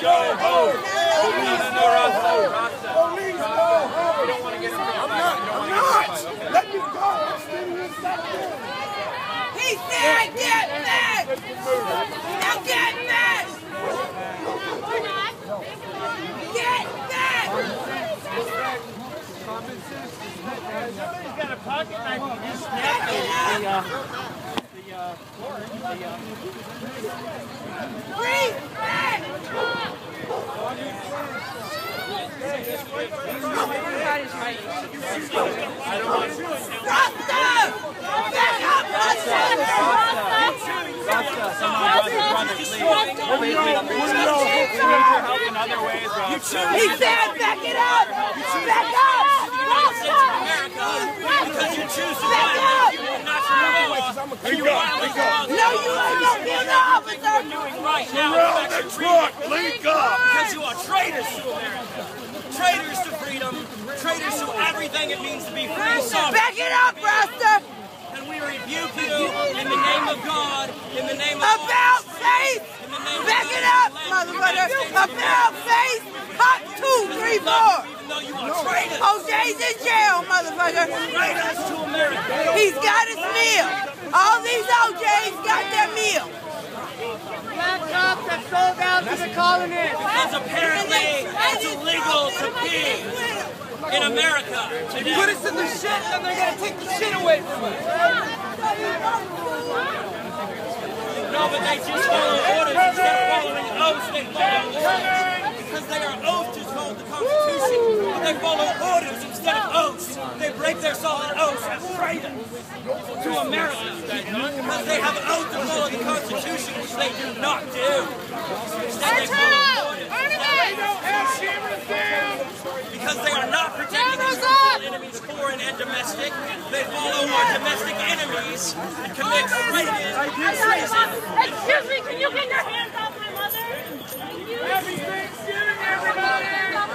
go home! Police go home! Police go! We don't want to get I'm not. I'm not. Let me go. He said get back! Now get back! Get back! Somebody's got a pocket knife. You snap it uh, uh, uh, Rasta. He said back it up! Back up! Rasta! Because you choose to Back violate up! you will not follow law. You violate law. No, you ain't gonna be an officer! doing right now. Around is the truck. Link up. Because you are traitors to America. Traitors to freedom. Traitors to everything it means to be free and sovereign. Back it up, Rasta! And we rebuke you in the name of God, in the name of About face! In the name of Back it up, in the land of the motherfucker! United States About face! Hot two, three, four! Even though you are traitors, OJ's in jail, motherfucker! traitors to America. He's got his meal! All these OJ's got their meal! Black cops have sold out to the colonists. Because apparently it's illegal to pee in America today. Put us in the shit and they're gonna take the shit away from us. No, but they just follow orders instead of following oaths. They follow orders because they are oath to hold the Constitution. But they follow orders instead of oaths. They break their solemn oaths as traitors to America because they have an oath to follow the Constitution, which they do not do. Instead, they follow orders. Because they are not protecting local enemies, foreign and domestic. They follow our domestic enemies and commit traitors, treason, Excuse me, can you get your hands off my mother? Happy Thanksgiving, everybody!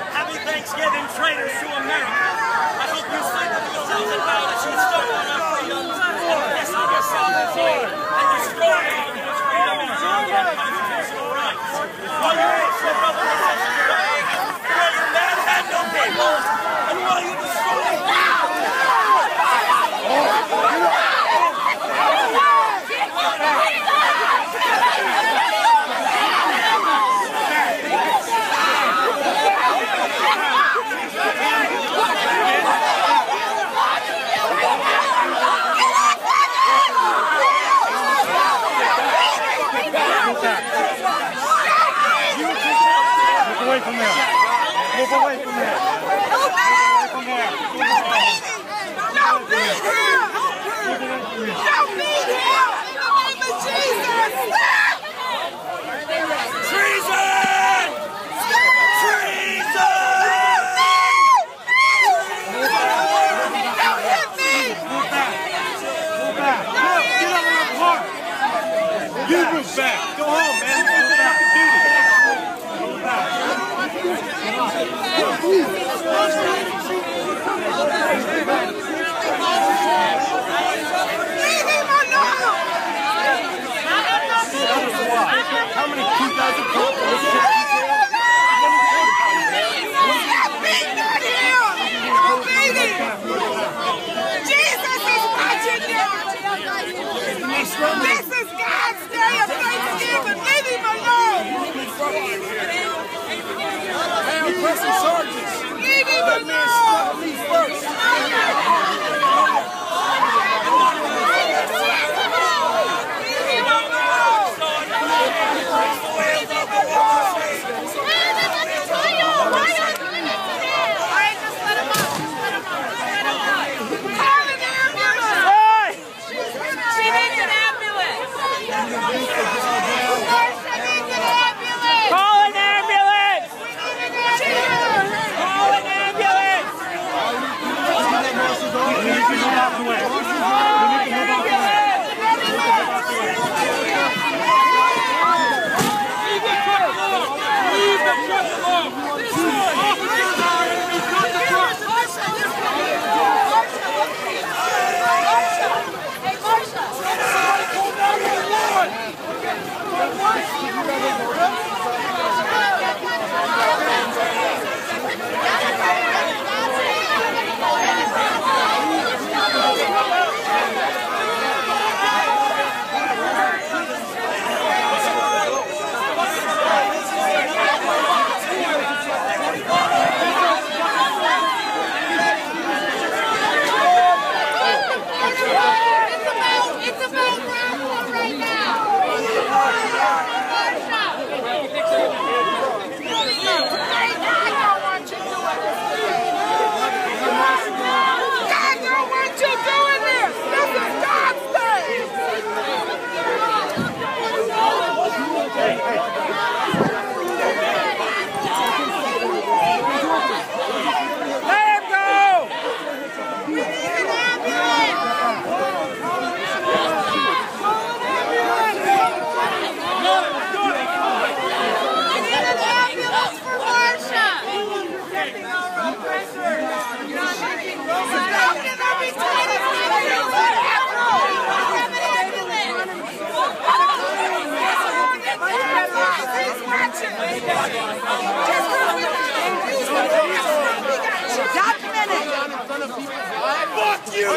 Happy Thanksgiving, traitors to America. I hope you sleep with yourselves at night as you start on our freedoms and piss on your sovereignty and destroy our freedom and our constitutional rights. While you hate your brother and sister today, while you manhandle people, and while you destroy Move away from there. Move away from there. Don't beat him! Don't beat him! Don't beat him! In the name of Jesus! treason! Treason! Don't hit me! Move back. Look, get out of my car. You move back. Go home, man. Go back to duty. Go back. How many 2,000 cops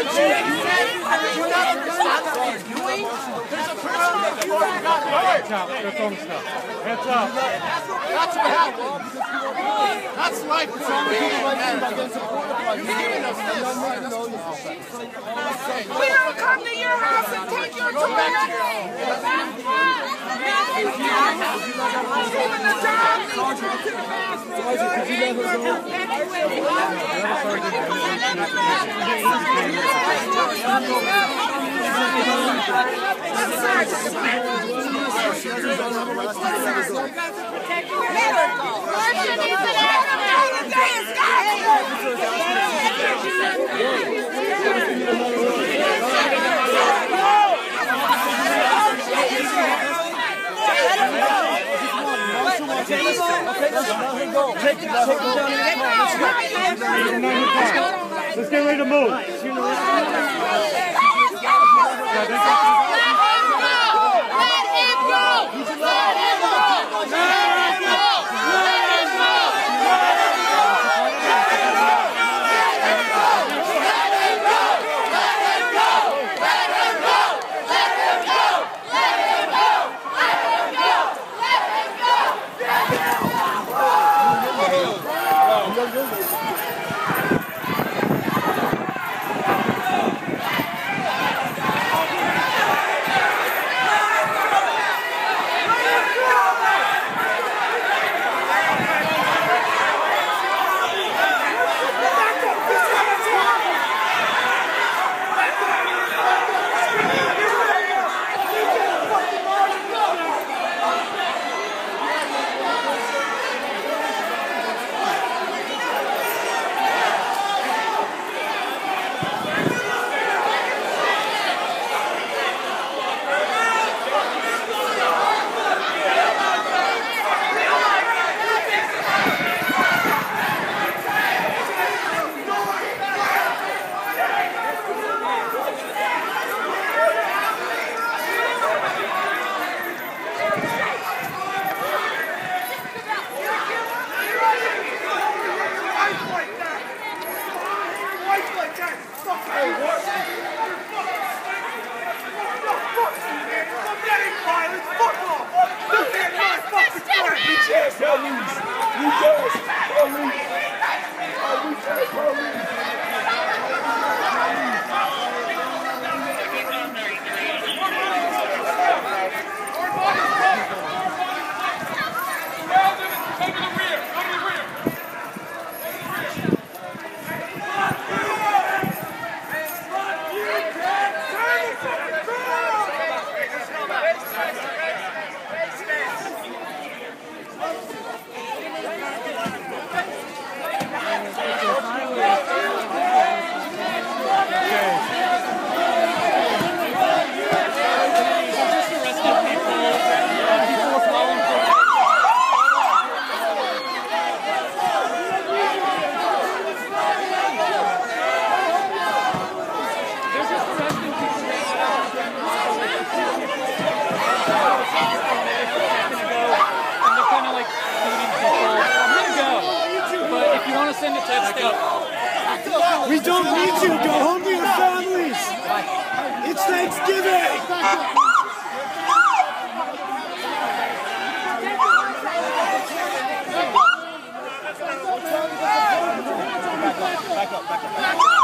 Fuck you, Hands up. That's on stuff. Hands up. That's what happened. That's life for me. We don't come to your house and take your toilet. Even the dog to to the animal. Let's get ready to move. Police. You just police. Thanksgiving! Back up, back up, back up.